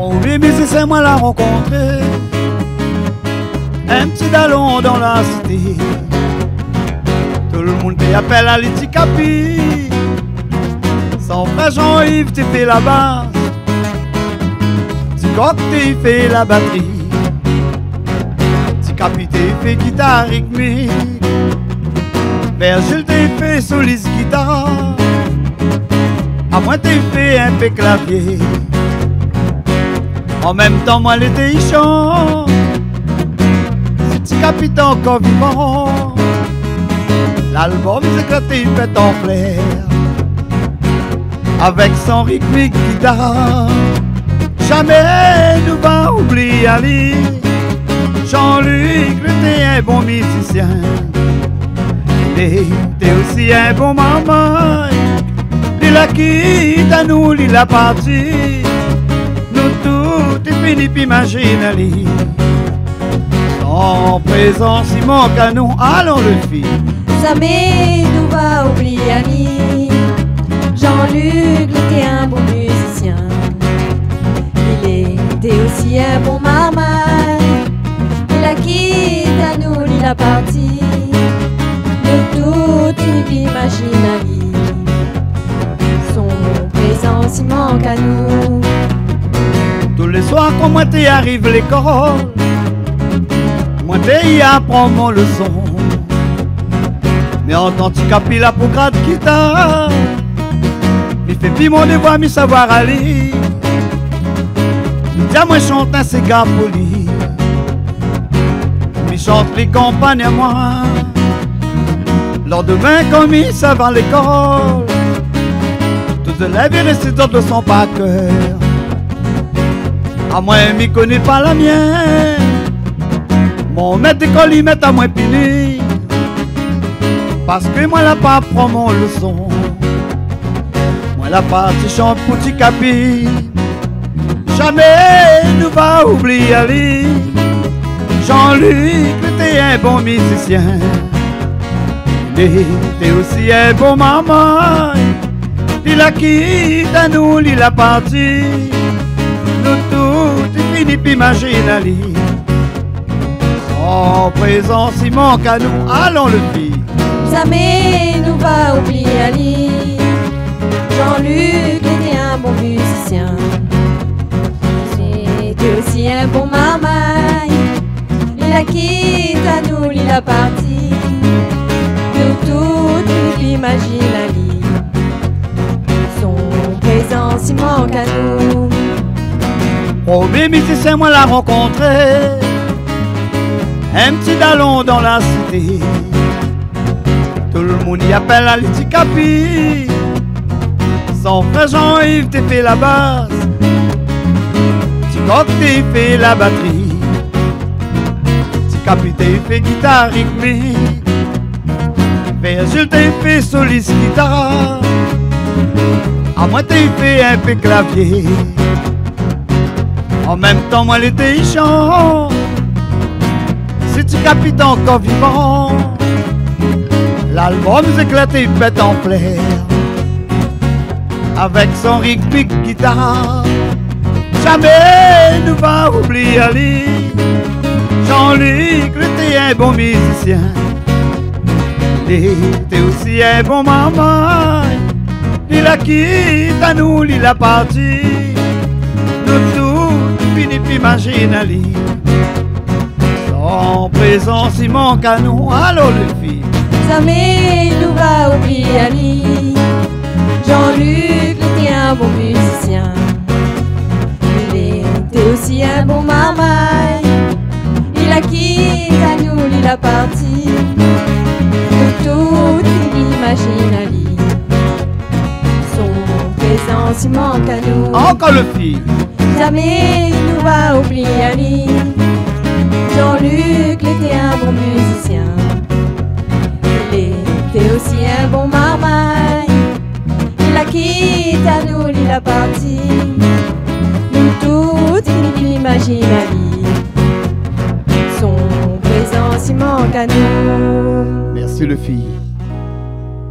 Oh oui, mais c'est moi l'a rencontré. Un petit dallon dans la cité. Tout le monde t'appelle à l'Iticapi. Son frère Jean-Yves t'es fait la basse. Petit coq t'es fait la batterie. Petit capitaine fait guitare rythmique. Virgile t'es fait soliste guitare. À moi t'es fait un peu clavier. En même temps, moi l'été il chante. C'est petit capitaine encore vivant. L'album éclaté, il fait en flair. Avec son rythmique guitare. Jamais nous va oublier Ali. Jean-Luc, était un bon musicien. Était aussi un bon maman. Il a quitté à nous, il a parti. Nous tout est fini, puis. Son présence, il manque à nous, allons le faire. Jamais nous va oublier Ali. Jean-Luc était un bon musicien. Il était aussi un bon marmaille. Il a quitté à nous, il a parti. De toute une imagine moi t'y arrive l'école, moi t'y apprends mon leçon. Mais en tant que capi la pour grade guitare, il fait pis mon devoir, mi savoir aller. Tiens moi chante un cigare poli, mi chante les campagnes à moi. Vingt comme il savent l'école, toutes les et les de son pas cœur. À moi, m'y connaît pas la mienne. Mon maître d'école, il met à moi pili. Parce que moi, la pas prend mon leçon. Moi, la partie chante pour petit capi. Jamais nous va oublier Ali. Jean-Luc était un bon musicien. Était aussi un bon maman. Il a quitté nous, il a parti. Nous tout est fini, puis imagine Ali. Son présence, il manque à nous, allons le vivre. Jamais nous va oublier Ali. Jean-Luc était un bon musicien. C'était aussi un bon marmaille. Il a quitté à nous, il a parti. Nous toutes, imagine Ali. Son présence, il manque à nous. Premier musicien, moi l'a rencontré. Un petit dallon dans la cité. Tout le monde y appelle à l'Iticapi. Son frère Jean-Yves t'es fait la basse. Petit coq t'es fait la batterie. Petit capitaine fait guitare rythmique. Virgile t'es fait soliste guitare. À moi t'es fait un peu clavier. En même temps, moi l'été il chante. C'est tu capitaine encore vivant. L'album éclaté, il pète en flair. Avec son rythmique guitare. Jamais nous va oublier Ali. Jean-Luc était un bon musicien. Était aussi un bon maman. Il a quitté à nous, il a parti. Nous tous fini puis imagine Ali. Son présence, il manque à nous, allons le filles. Jamais nous va oublier Ali. Jean-Luc était un bon musicien. Il était aussi un bon marmaille. Il a quitté à nous, il a parti. De toute imagine Ali. Son présence, il manque à nous. Encore le fil. Jamais on va au Pliani. Jean-Luc était un bon musicien. Il était aussi un bon marmaille. Il la quitte à nous, il a parti. Nous toutes, il imagine la vie. Son présent il manque à nous. Merci le fille.